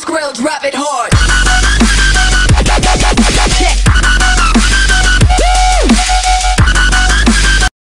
squirrel, drop it hard.